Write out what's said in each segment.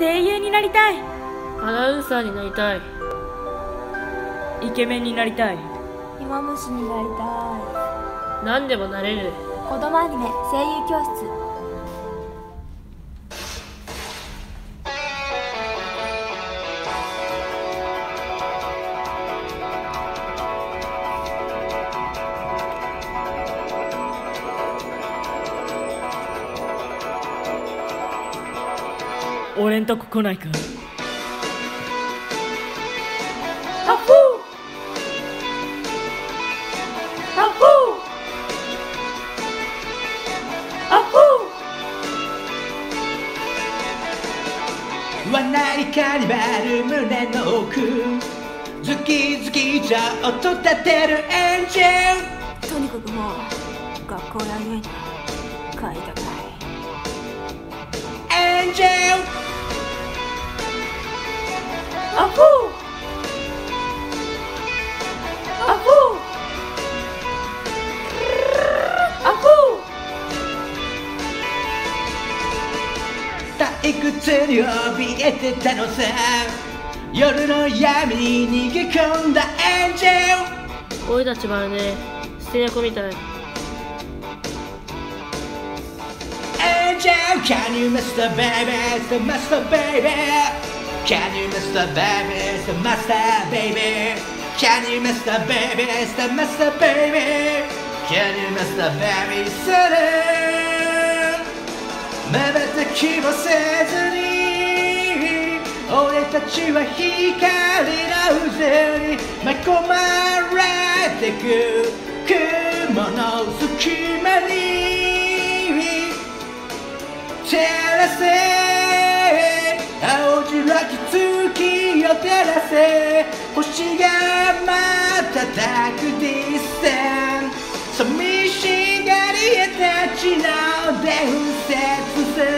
声優になりたい。アナウンサーになりたい。イケメンになりたい。弱虫になりた何でもなれる。い子供アニメ声優教室俺んとこ来ないか？ハッフー！ハッフー！ハッフは何かにバル胸の奥。ズキズキじゃ音立てるエンジン。とにかくもう学校や家に帰りたくないハッフーハッフーハッフ退屈に怯えてたのさ夜の闇に逃げ込んだエンジンー俺たちまるで捨て猫みたい Angel, can you Mr. Baby, Mr. Master Baby? Can you Mr. Baby, Mr. Master Baby? Can you Mr. Baby, Mr. Master Baby? Can you Mr. Baby, するまばたきもせずに俺たちは光の渦に巻き込まれてく雲の隙間に照らせ青白き月を照らせ。星が瞬くディスタン寂しがり屋たちの伝説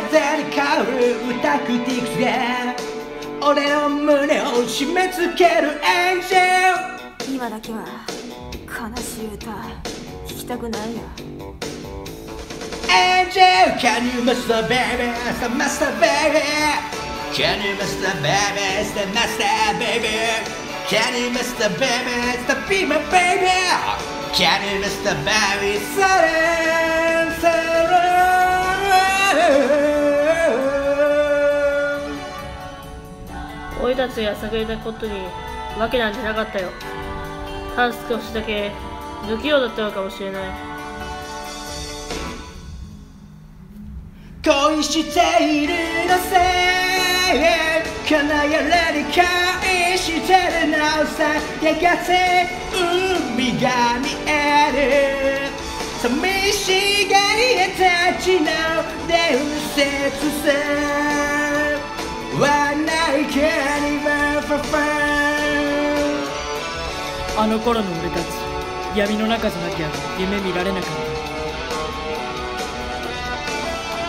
風に香るタクティクスが俺の胸を締め付けるエンジェル今だけは悲しい歌弾きたくないよ Angel, can you master baby, master master baby? Can you master baby, master master baby? Can you master baby, master be my baby? Can you master baby, saran, たちが探れたことにわけなんてなかったよ。ただ少しだけ不器用だったのかもしれない。恋しているのさ叶えれり返してるのさ。やがて海が見える。寂しがり屋たちの伝説さはないかにあの頃の俺たち闇の中じゃなきゃ夢見られなかっ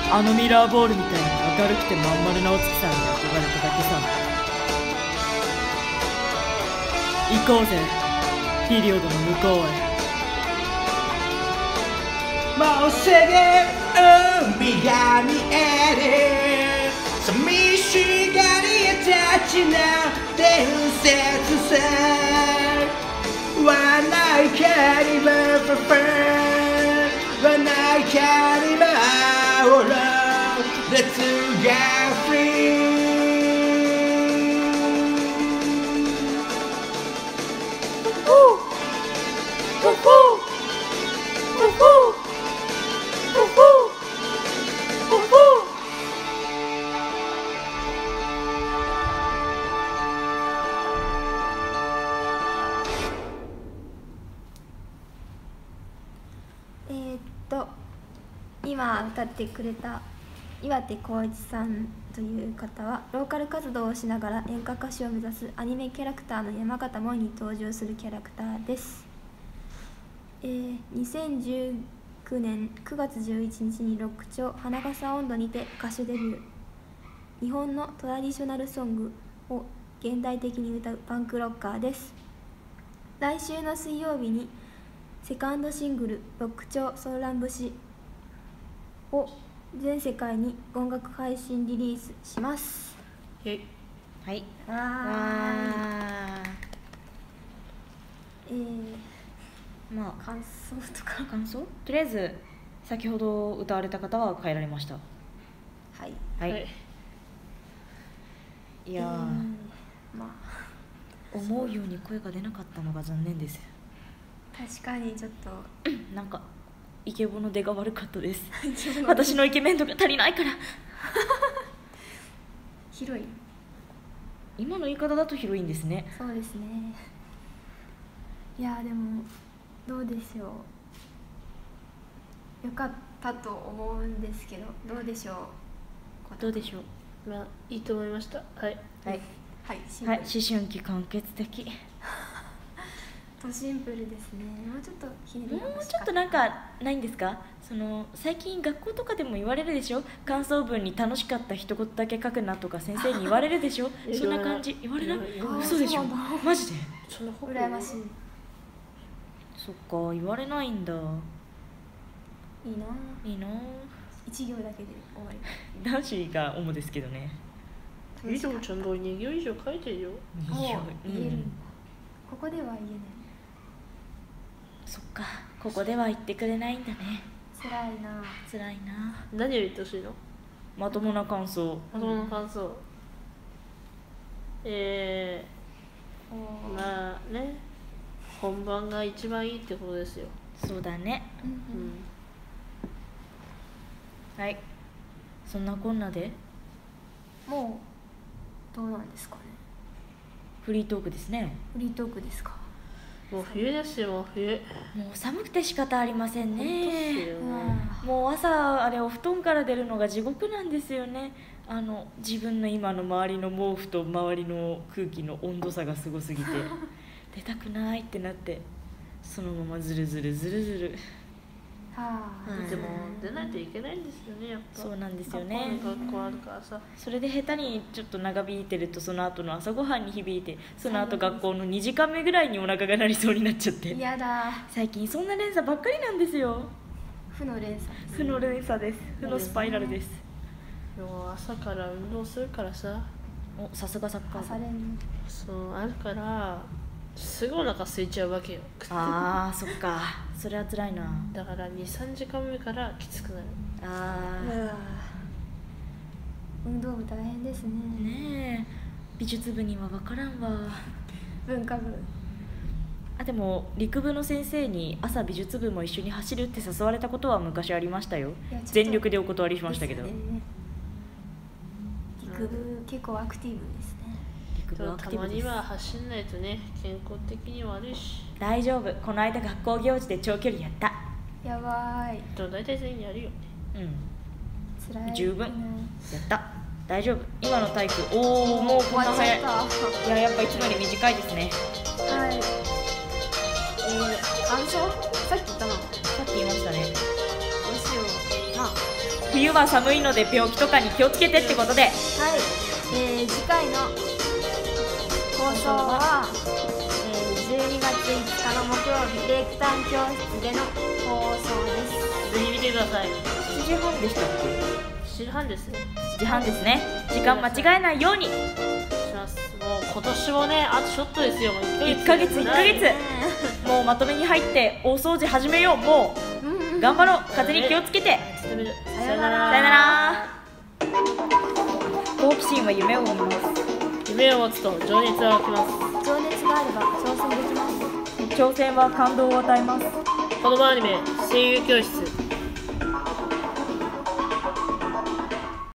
たあのミラーボールみたいに明るくてまん丸なお月さんに憧れただけさ行こうぜピリオドの向こうへもうすぐ海が見える寂しがり屋たちの伝説さはないかにもファファはないかにもほら Let's get free「歌ってくれた岩手浩一さんという方はローカル活動をしながら演歌歌手を目指すアニメキャラクターの山形萌に登場するキャラクターです、えー2019年9月11日にロック調花笠温度にて歌手デビュー。日本のトラディショナルソングを現代的に歌うパンクロッカーです。来週の水曜日にセカンドシングル「ロック調ソーラン節」を全世界に音楽配信リリースします。え。はい。わわー。えー、ーまあ。感想とか。感想？とりあえず先ほど歌われた方は帰られました。はい。はい、い、やー、うんまあ。思うように声が出なかったのが残念です。確かにちょっと。なんかイケボの出が悪かったです。私のイケメン度が足りないから。広い。今の言い方だと広いんですね。そうですね。いやでもどうでしょう。よかったと思うんですけどどうでしょう。どうでしょう。まあいいと思いました。はい。はい。はい思春期完結的とシンプルですね。もうちょっとひねりもうちょっとなんかないんですか？その最近学校とかでも言われるでしょ？感想文に楽しかった一言だけ書くなとか先生に言われるでしょ？えそんな感じ？言われない？嘘でしょ？マジで？そんな方羨ましい。そっか言われないんだ。いいな。いいな。一行だけで終わり。男子が主ですけどね。いいともちゃんと2行以上書いてるよ。もういいよ言える。んだ、うん。ここでは言えないそっかここでは言ってくれないんだね。辛いな。辛いな。何を言ってほしいの？まともな感想。まともな感想。えおー、まあね本番が一番いいってことですよ。そうだね。うんううんん。はい。そんなこんなで？もうどうなんですかね。フリートークですね。フリートークですかもう冬ですよもう冬。もう寒くて仕方ありませんね。ようもう朝あれお布団から出るのが地獄なんですよね。あの自分の今の周りの毛布と周りの空気の温度差がすごすぎて。出たくないってなってそのままズルズルズルズルはい。でも出ないといけないんですよねやっぱ。そうなんですよね。学校あるからさ。それで下手にちょっと長引いてるとその後の朝ごはんに響いてその後学校の2時間目ぐらいにお腹が鳴りそうになっちゃって。嫌だ。最近そんな連鎖ばっかりなんですよ。負の連鎖。負の連鎖です。負のスパイラルです。でも朝から運動するからさ。おさすがサッカー部。朝練。そうあるからすぐお腹空いちゃうわけよ。あーそっか。それは辛いな。だから23時間目からきつくなる。あうわ運動部大変ですね。ーねえ。美術部には分からんわ。文化部。あでも陸部の先生に朝美術部も一緒に走るって誘われたことは昔ありましたよ。全力でお断りしましたけど、ね。陸部結構アクティブですねたティブですまには走んないとね健康的に悪いし。大丈夫。この間学校行事で長距離やった。やばい。でも大体全員やるよね。うん。辛い十分。うんやった。大丈夫。今の体育おおもうこんな早い。いややっぱいつもより短いですね。たはい。えー、感想さっき言ったの？どさっき言いましたね。うしよう。まあ冬は寒いので病気とかに気をつけてってことで。はい、えー、次回の放送は、えー、12月5日の木曜日レイクタウン教室での放送です。ぜひ見てください7時半でしたっ7時半ですねけ？7時半ですね。時間間違えないように。します。もう今年もねあとちょっとですよ。もう1ヶ月1ヶ月。もうまとめに入って大掃除始めよう。もう頑張ろう。風に気をつけて。さよならさよなら。さよなら。好奇心は夢を見ます夢を持つと情熱は湧きます。情熱があれば挑戦できます。挑戦は感動を与えます。このアニメ声優教室